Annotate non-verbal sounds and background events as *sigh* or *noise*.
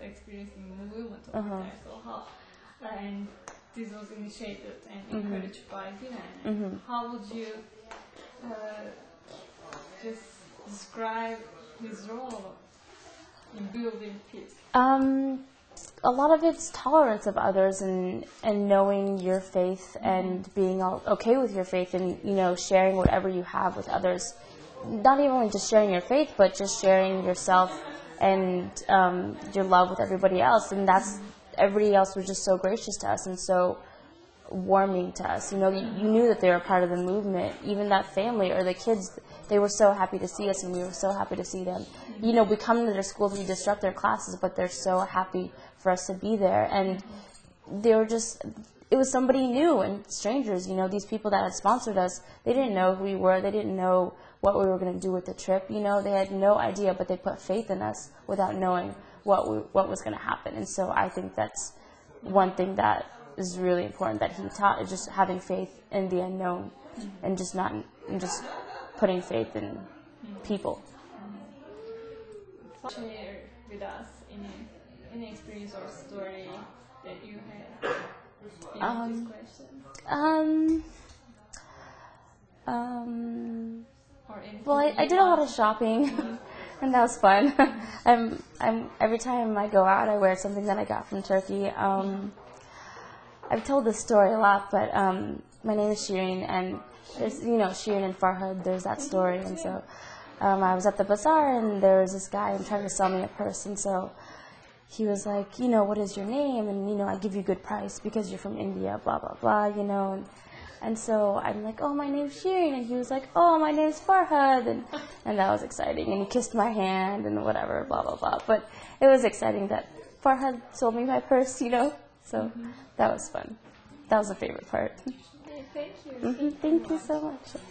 experiencing the movement of Uh-huh. how and this was initiated and Mm-hmm. encouraged by Gulen. How would you uh, just describe his role in building peace? Um, a lot of it's tolerance of others and and knowing your faith and being all okay with your faith and you know sharing whatever you have with others. Not even only just sharing your faith, but just sharing yourself and um, your love with everybody else. And that's everybody else was just so gracious to us and so warming to us. You know, you, you knew that they were part of the movement. Even that family or the kids, they were so happy to see us, and we were so happy to see them. You know, we come to their schools, we disrupt their classes, but they're so happy for us to be there, and they were just. It was somebody new and strangers. You know, these people that had sponsored us, they didn't know who we were. They didn't know what we were going to do with the trip. You know, they had no idea, but they put faith in us without knowing what we, what was going to happen. And so I think that's one thing that is really important that he taught is just having faith in the unknown and just not and just putting faith in people. Share with us any any experience or story that you had Um, Um, um, well, I, I did a lot of shopping, *laughs* and that was fun. *laughs* I'm, I'm every time I go out, I wear something that I got from Turkey. Um, I've told this story a lot, but um, my name is Shirin, and there's you know Shirin and Farhad. There's that story, and so um, I was at the bazaar, and there was this guy trying to sell me a purse, and so he was like, you know, what is your name? And you know, I give you good price because you're from India, blah blah blah, you know. And, and so I'm like, oh, my name's Shirin, and he was like, oh, my name's Farhad, and and that was exciting. And he kissed my hand and whatever, blah blah blah. But it was exciting that Farhad sold me my purse, you know. So that was fun. That was the favorite part. Thank you hmm Thank you so much.